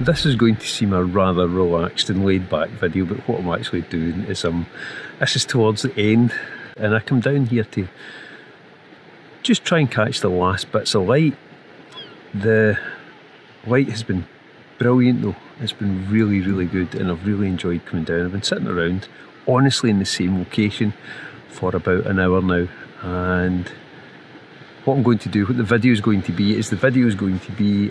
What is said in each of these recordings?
this is going to seem a rather relaxed and laid back video, but what I'm actually doing is um, this is towards the end, and I come down here to just try and catch the last bits of light. The light has been brilliant though, it's been really, really good, and I've really enjoyed coming down. I've been sitting around, honestly, in the same location for about an hour now, and what I'm going to do, what the video is going to be, is the video is going to be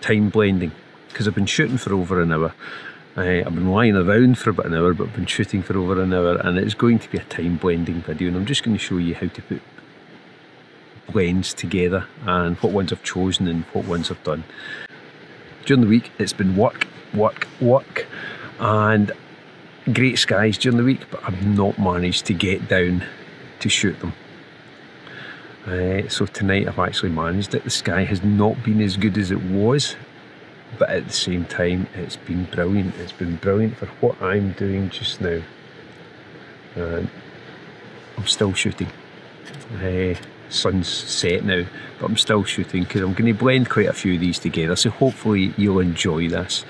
time blending because I've been shooting for over an hour. Uh, I've been lying around for about an hour, but I've been shooting for over an hour, and it's going to be a time blending video. And I'm just going to show you how to put blends together and what ones I've chosen and what ones I've done. During the week, it's been work, work, work, and great skies during the week, but I've not managed to get down to shoot them. Uh, so tonight I've actually managed it. The sky has not been as good as it was, but at the same time it's been brilliant. It's been brilliant for what I'm doing just now. I'm still shooting. Uh, sun's set now, but I'm still shooting because I'm going to blend quite a few of these together. So hopefully you'll enjoy this.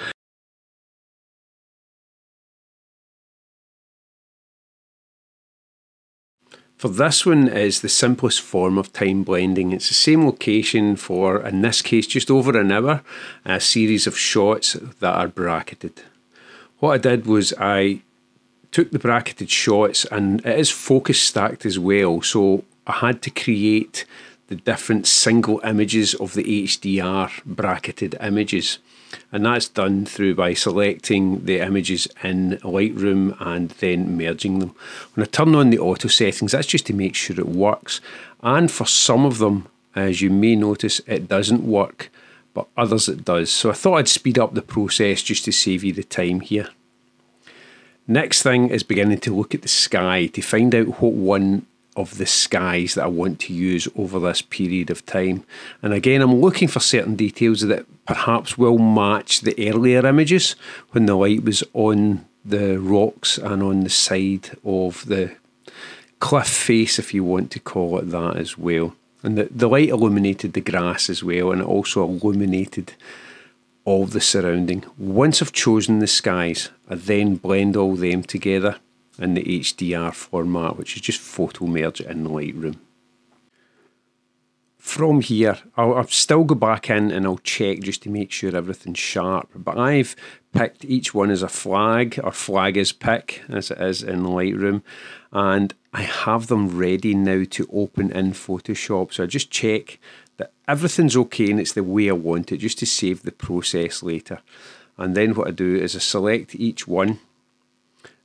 For this one is the simplest form of time blending. It's the same location for, in this case, just over an hour, a series of shots that are bracketed. What I did was I took the bracketed shots and it is focus stacked as well. So I had to create the different single images of the HDR bracketed images. And that's done through by selecting the images in Lightroom and then merging them. When I turn on the auto settings, that's just to make sure it works. And for some of them, as you may notice, it doesn't work, but others it does. So I thought I'd speed up the process just to save you the time here. Next thing is beginning to look at the sky to find out what one of the skies that I want to use over this period of time. And again, I'm looking for certain details that perhaps will match the earlier images when the light was on the rocks and on the side of the cliff face, if you want to call it that as well. And the, the light illuminated the grass as well, and it also illuminated all the surrounding. Once I've chosen the skies, I then blend all them together in the HDR format, which is just photo merge in Lightroom. From here, I'll, I'll, still go back in and I'll check just to make sure everything's sharp. But I've picked each one as a flag, or flag is pick, as it is in Lightroom. And I have them ready now to open in Photoshop. So I just check that everything's okay and it's the way I want it, just to save the process later. And then what I do is I select each one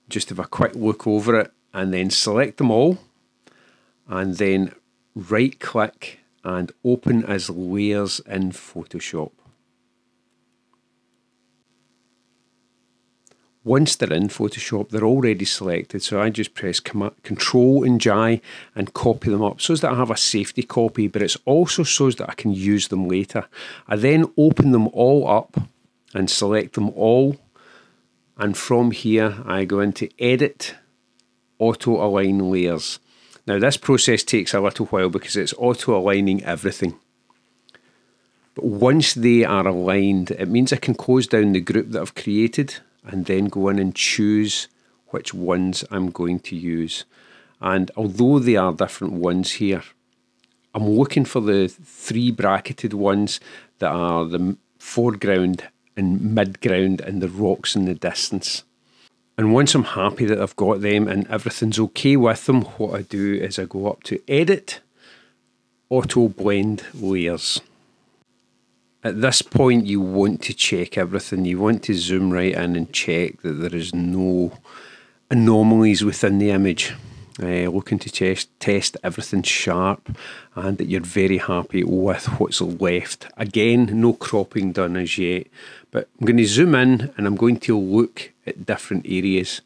just have a quick look over it and then select them all and then right click and open as layers in Photoshop. Once they're in Photoshop, they're already selected, so I just press Control and J and copy them up so that I have a safety copy, but it's also so that I can use them later. I then open them all up and select them all and from here I go into edit auto align layers. Now this process takes a little while because it's auto aligning everything. But once they are aligned it means I can close down the group that I've created and then go in and choose which ones I'm going to use. And although they are different ones here I'm looking for the three bracketed ones that are the foreground and mid ground and the rocks in the distance. And once I'm happy that I've got them and everything's okay with them, what I do is I go up to Edit, Auto Blend Layers. At this point, you want to check everything. You want to zoom right in and check that there is no anomalies within the image uh, looking to test, test everything sharp and that you're very happy with what's left. Again, no cropping done as yet, but I'm going to zoom in and I'm going to look at different areas.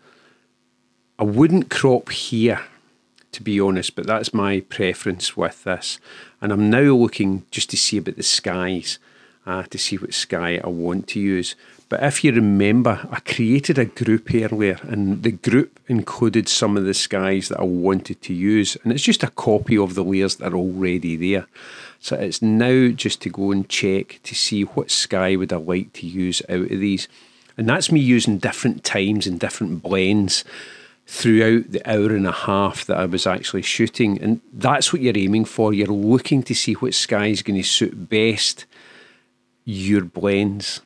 I wouldn't crop here, to be honest, but that's my preference with this. And I'm now looking just to see about the skies. Uh, to see what sky I want to use. But if you remember, I created a group earlier, and the group included some of the skies that I wanted to use, and it's just a copy of the layers that are already there. So it's now just to go and check to see what sky would I like to use out of these. And that's me using different times and different blends throughout the hour and a half that I was actually shooting. And that's what you're aiming for. You're looking to see what sky is going to suit best your blends.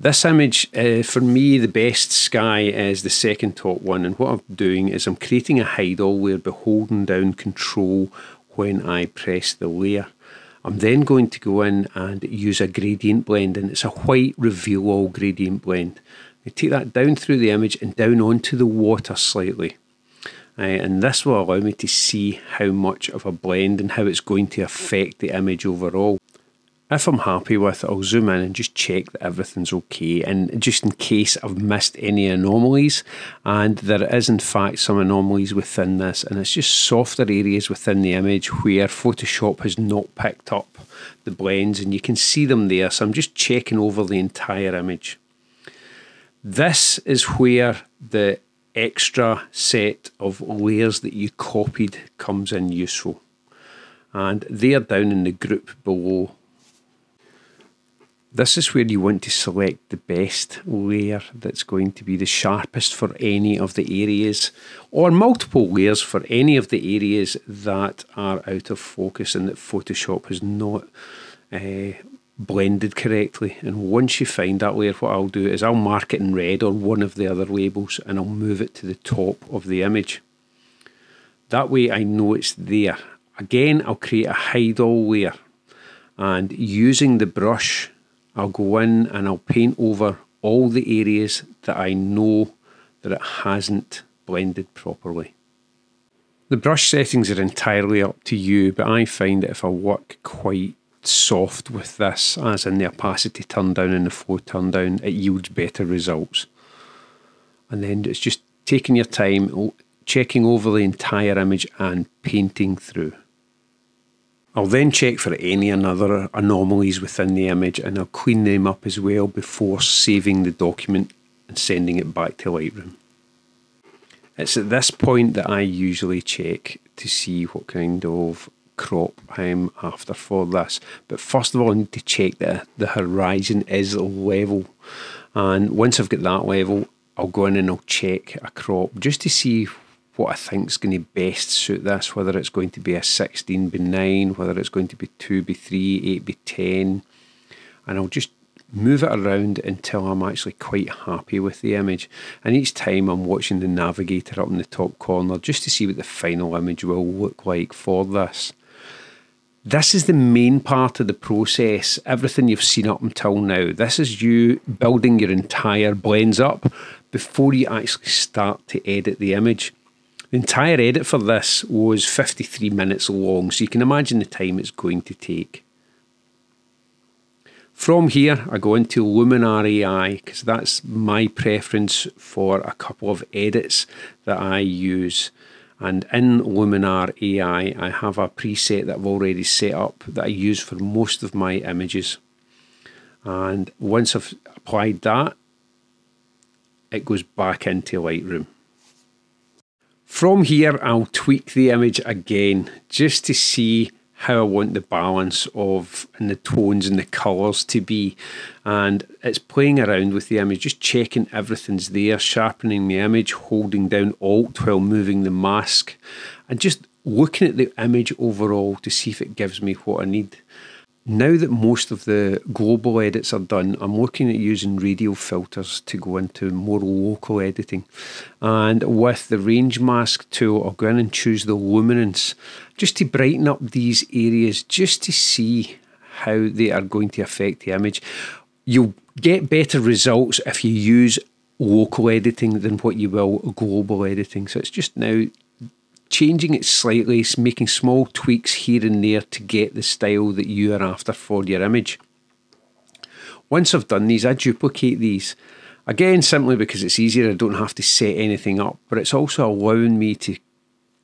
This image, uh, for me, the best sky is the second top one. And what I'm doing is I'm creating a hide all layer by holding down control when I press the layer. I'm then going to go in and use a gradient blend and it's a white reveal all gradient blend. I take that down through the image and down onto the water slightly. Uh, and this will allow me to see how much of a blend and how it's going to affect the image overall. If I'm happy with it, I'll zoom in and just check that everything's okay. And just in case I've missed any anomalies, and there is in fact some anomalies within this, and it's just softer areas within the image where Photoshop has not picked up the blends, and you can see them there. So I'm just checking over the entire image. This is where the extra set of layers that you copied comes in useful. And they're down in the group below this is where you want to select the best layer that's going to be the sharpest for any of the areas or multiple layers for any of the areas that are out of focus and that Photoshop has not uh, blended correctly. And once you find that layer, what I'll do is I'll mark it in red or one of the other labels and I'll move it to the top of the image. That way I know it's there. Again, I'll create a hide all layer and using the brush I'll go in and I'll paint over all the areas that I know that it hasn't blended properly. The brush settings are entirely up to you, but I find that if I work quite soft with this, as in the opacity turn down and the flow turn down, it yields better results. And then it's just taking your time, checking over the entire image and painting through. I'll then check for any other anomalies within the image and I'll clean them up as well before saving the document and sending it back to Lightroom. It's at this point that I usually check to see what kind of crop I'm after for this. But first of all, I need to check that the horizon is level. And once I've got that level, I'll go in and I'll check a crop just to see what I think is going to best suit this, whether it's going to be a 16 by 9, whether it's going to be 2 by 3, 8 by 10. And I'll just move it around until I'm actually quite happy with the image. And each time I'm watching the navigator up in the top corner just to see what the final image will look like for this. This is the main part of the process, everything you've seen up until now. This is you building your entire blends up before you actually start to edit the image. The entire edit for this was 53 minutes long, so you can imagine the time it's going to take. From here, I go into Luminar AI because that's my preference for a couple of edits that I use. And in Luminar AI, I have a preset that I've already set up that I use for most of my images. And once I've applied that, it goes back into Lightroom. From here, I'll tweak the image again just to see how I want the balance of and the tones and the colours to be. And it's playing around with the image, just checking everything's there, sharpening the image, holding down Alt while moving the mask, and just looking at the image overall to see if it gives me what I need. Now that most of the global edits are done, I'm looking at using radial filters to go into more local editing. And with the range mask tool, I'll go in and choose the luminance just to brighten up these areas, just to see how they are going to affect the image. You'll get better results if you use local editing than what you will global editing. So it's just now changing it slightly, making small tweaks here and there to get the style that you are after for your image. Once I've done these, I duplicate these. Again, simply because it's easier, I don't have to set anything up, but it's also allowing me to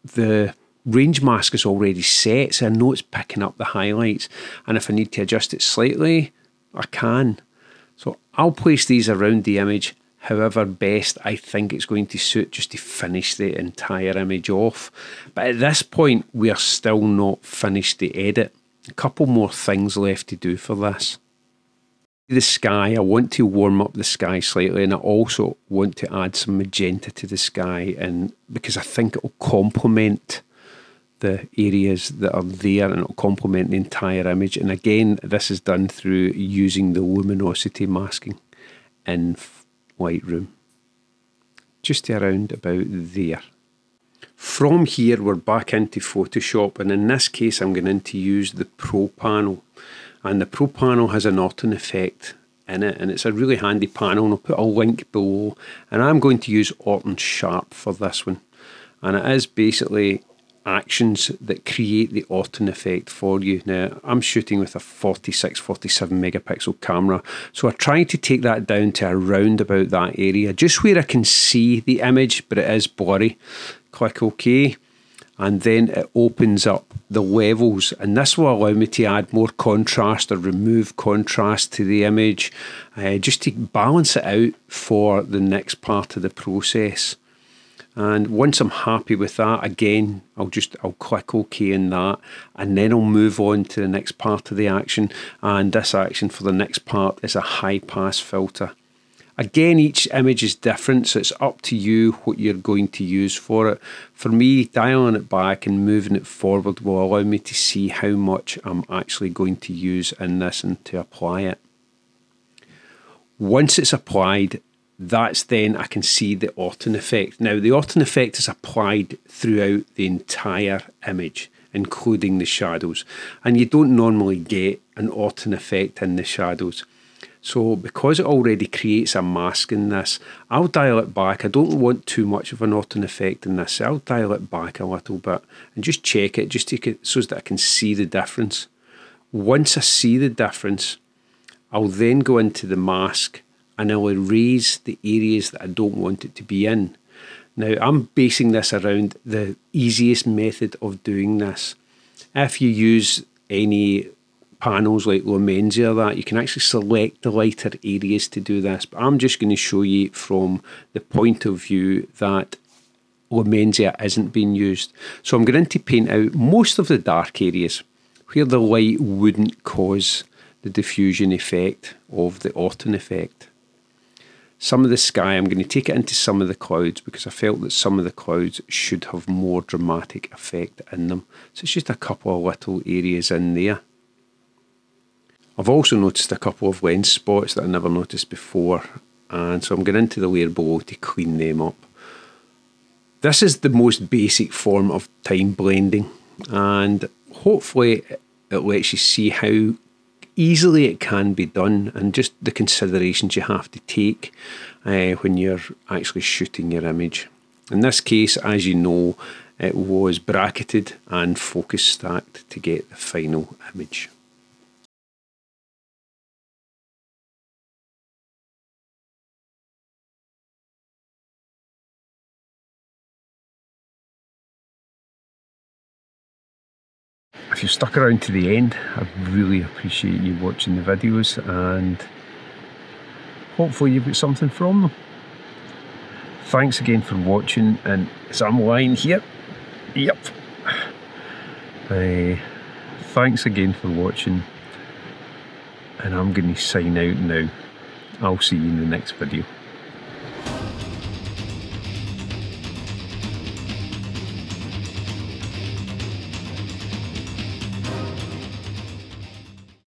the range mask is already set, so I know it's picking up the highlights. And if I need to adjust it slightly, I can. So I'll place these around the image however best I think it's going to suit just to finish the entire image off. But at this point, we are still not finished the edit. A couple more things left to do for this. The sky, I want to warm up the sky slightly and I also want to add some magenta to the sky and because I think it will complement the areas that are there and it'll complement the entire image. And again, this is done through using the luminosity masking in Lightroom. Just around about there. From here, we're back into Photoshop, and in this case, I'm going to use the Pro panel. And the Pro panel has an Orton effect in it, and it's a really handy panel. And I'll put a link below. And I'm going to use Orton Sharp for this one. And it is basically actions that create the Orton effect for you. Now, I'm shooting with a 46, 47 megapixel camera, so I try to take that down to around about that area, just where I can see the image, but it is blurry. Click OK, and then it opens up the levels, and this will allow me to add more contrast or remove contrast to the image, uh, just to balance it out for the next part of the process. And once I'm happy with that, again, I'll just I'll click OK in that, and then I'll move on to the next part of the action. And this action for the next part is a high pass filter. Again, each image is different, so it's up to you what you're going to use for it. For me, dialing it back and moving it forward will allow me to see how much I'm actually going to use in this and to apply it. Once it's applied, that's then I can see the Orton effect. Now, the Orton effect is applied throughout the entire image, including the shadows, and you don't normally get an Orton effect in the shadows. So, because it already creates a mask in this, I'll dial it back. I don't want too much of an Orton effect in this. I'll dial it back a little bit and just check it, just take it so that I can see the difference. Once I see the difference, I'll then go into the mask and I'll erase the areas that I don't want it to be in. Now, I'm basing this around the easiest method of doing this. If you use any panels like Lumenzia that, you can actually select the lighter areas to do this. But I'm just going to show you from the point of view that Lumenzia isn't being used. So I'm going to paint out most of the dark areas where the light wouldn't cause the diffusion effect of the Orton effect some of the sky, I'm going to take it into some of the clouds because I felt that some of the clouds should have more dramatic effect in them. So it's just a couple of little areas in there. I've also noticed a couple of lens spots that I never noticed before and so I'm going into the layer below to clean them up. This is the most basic form of time blending and hopefully it lets you see how easily it can be done and just the considerations you have to take uh, when you're actually shooting your image. In this case, as you know, it was bracketed and focus stacked to get the final image. If you stuck around to the end, I really appreciate you watching the videos and hopefully you've got something from them. Thanks again for watching and as I'm lying here, yep. Uh, thanks again for watching and I'm going to sign out now. I'll see you in the next video.